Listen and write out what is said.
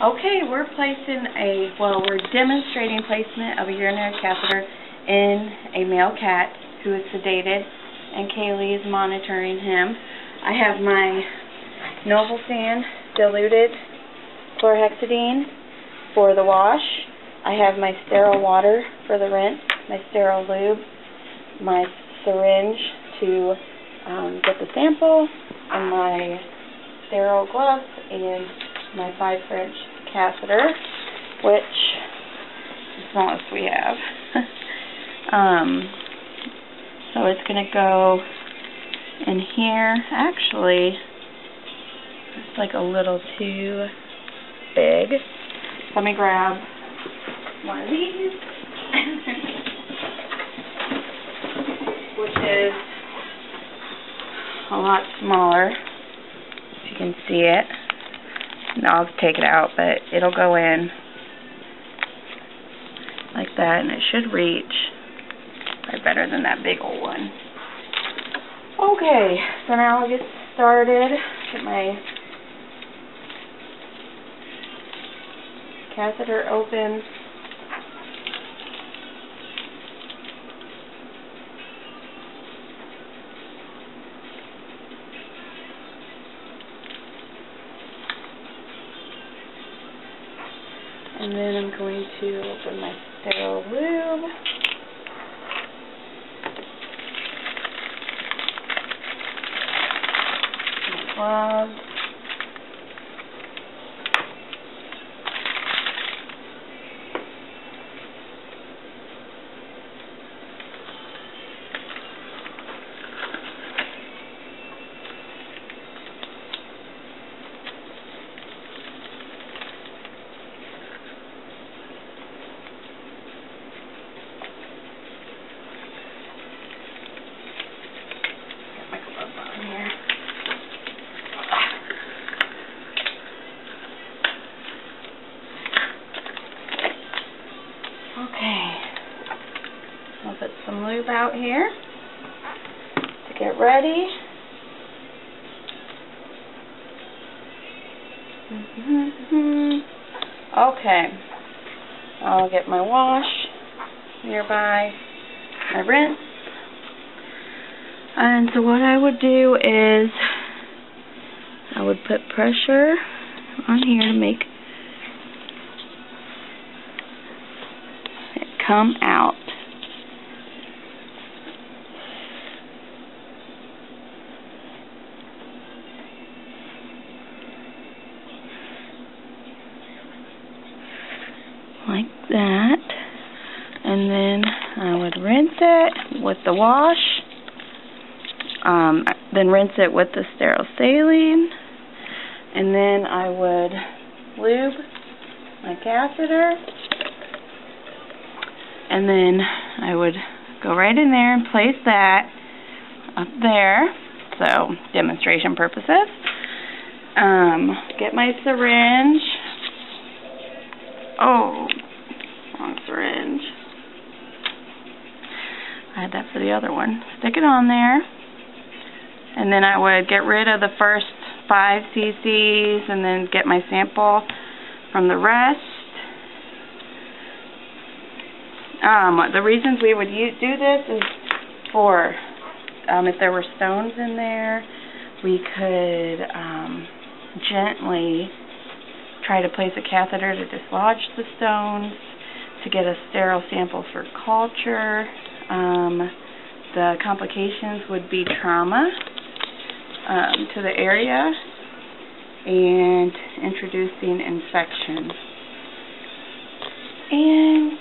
Okay, we're placing a, well, we're demonstrating placement of a urinary catheter in a male cat who is sedated, and Kaylee is monitoring him. I have my Nolvasan diluted chlorhexidine for the wash. I have my sterile water for the rinse, my sterile lube, my syringe to um, get the sample, and my sterile gloves, and my 5 French catheter, which is the smallest we have. um, so it's going to go in here. Actually, it's like a little too big. Let me grab one of these, which is a lot smaller, if you can see it. I'll take it out, but it'll go in like that, and it should reach probably better than that big old one. Okay, so now I'll get started. Get my catheter open. And then I'm going to open my sterile lube. My gloves. Get my gloves on here. Okay. I'll put some lube out here to get ready. Mm-hmm. Okay. I'll get my wash nearby, my rinse. And so what I would do is I would put pressure on here to make it come out. Like that. And then I would rinse it with the wash um, then rinse it with the sterile saline, and then I would lube my catheter, and then I would go right in there and place that up there, so demonstration purposes. Um, get my syringe. Oh, wrong syringe. I had that for the other one. Stick it on there and then I would get rid of the first 5 cc's and then get my sample from the rest. Um, the reasons we would use, do this is for um, if there were stones in there, we could um, gently try to place a catheter to dislodge the stones, to get a sterile sample for culture. Um, the complications would be trauma um, to the area and introducing infection. And